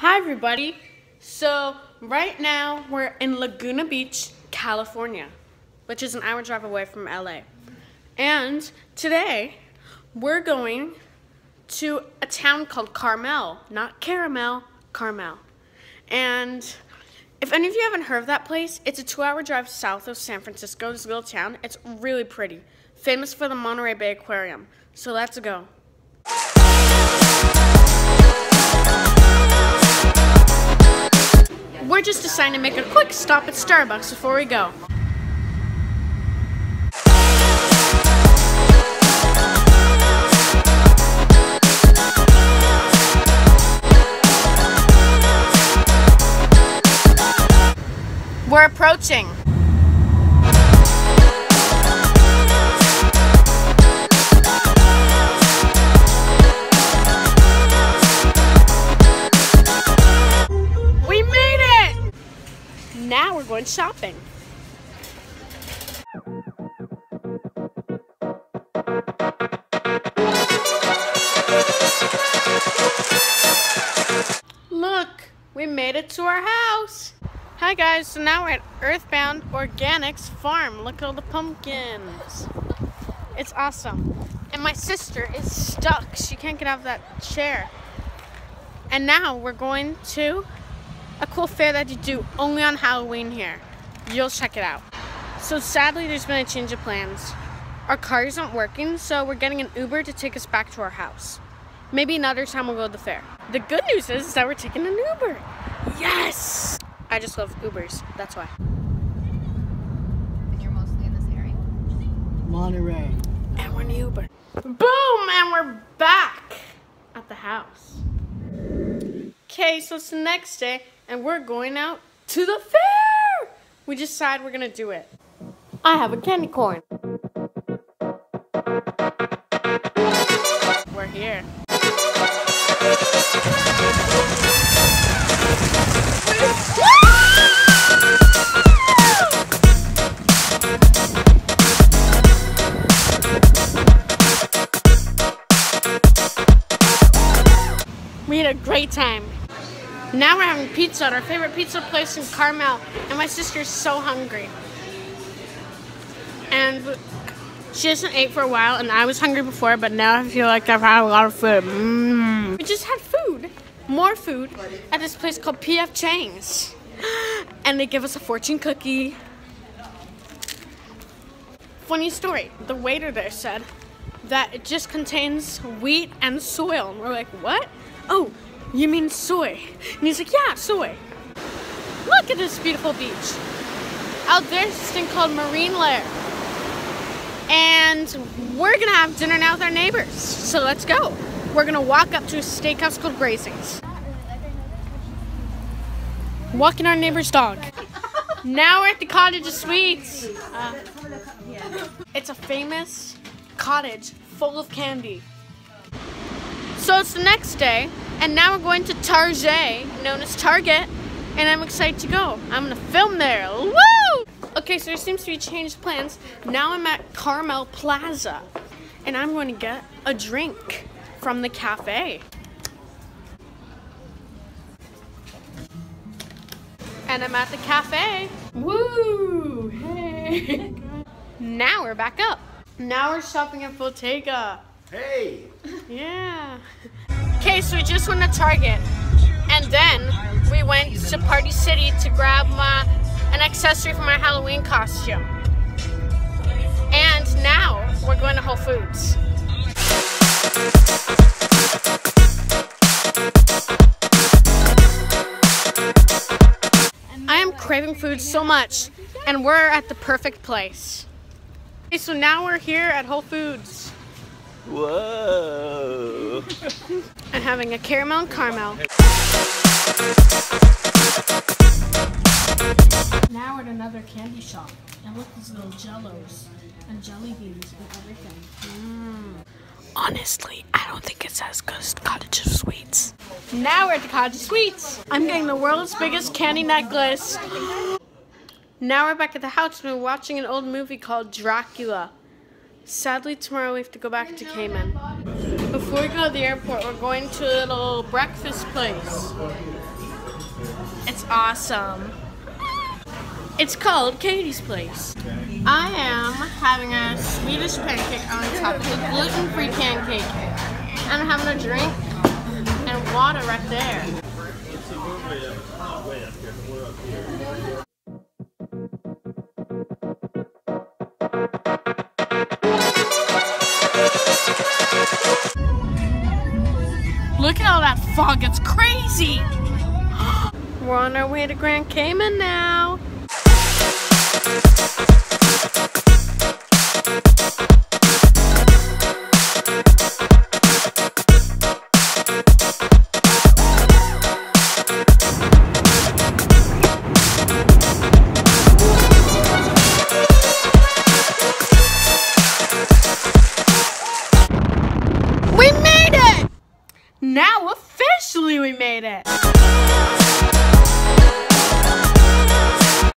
Hi, everybody. So, right now we're in Laguna Beach, California, which is an hour drive away from LA. And today we're going to a town called Carmel, not Caramel, Carmel. And if any of you haven't heard of that place, it's a two hour drive south of San Francisco, this little town. It's really pretty, famous for the Monterey Bay Aquarium. So let's go. Just deciding to make a quick stop at Starbucks before we go. We're approaching. Now shopping. Look, we made it to our house. Hi guys, so now we're at Earthbound Organics Farm. Look at all the pumpkins. It's awesome. And my sister is stuck. She can't get out of that chair. And now we're going to a cool fair that you do only on Halloween here. You'll check it out. So sadly, there's been a change of plans. Our car isn't working, so we're getting an Uber to take us back to our house. Maybe another time we'll go to the fair. The good news is that we're taking an Uber. Yes! I just love Ubers. That's why. And you're mostly in this area? Monterey. And we're in the Uber. Boom! And we're back at the house. Okay, so it's the next day, and we're going out to the fair! We decide we're gonna do it. I have a candy corn. We're here. We had a great time. Now we're having pizza at our favorite pizza place in Carmel, and my sister's so hungry. And she hasn't ate for a while, and I was hungry before, but now I feel like I've had a lot of food. Mm. We just had food, more food, at this place called PF Chang's. And they give us a fortune cookie. Funny story, the waiter there said that it just contains wheat and soil. And we're like, what? Oh, you mean soy? And he's like, yeah, soy. Look at this beautiful beach. Out there's this thing called Marine Layer. And we're gonna have dinner now with our neighbors. So let's go. We're gonna walk up to a steakhouse called Grasings. Walking our neighbor's dog. now we're at the Cottage of Sweets. Uh, it's a famous cottage full of candy. So it's the next day, and now we're going to Target, known as Target, and I'm excited to go. I'm gonna film there. Woo! Okay, so there seems to be changed plans. Now I'm at Carmel Plaza, and I'm going to get a drink from the cafe. And I'm at the cafe. Woo! Hey! now we're back up. Now we're shopping at Bottega. Hey! Yeah. Okay, so we just went to Target, and then we went to Party City to grab my an accessory for my Halloween costume. And now we're going to Whole Foods. I am craving food so much, and we're at the perfect place. Okay, so now we're here at Whole Foods. Whoa! and having a caramel and caramel. Now we're at another candy shop. And look, at these little jellos and jelly beans and everything. Mm. Honestly, I don't think it's as good as Cottage of Sweets. Now we're at the Cottage of Sweets. I'm getting the world's biggest candy necklace. Now we're back at the house and we're watching an old movie called Dracula. Sadly, tomorrow we have to go back to Cayman. Before we go to the airport, we're going to a little breakfast place. It's awesome. It's called Katy's Place. I am having a Swedish pancake on top of a gluten-free pancake. And I'm having a drink and water right there. Look at all that fog, it's crazy! We're on our way to Grand Cayman now. We made it!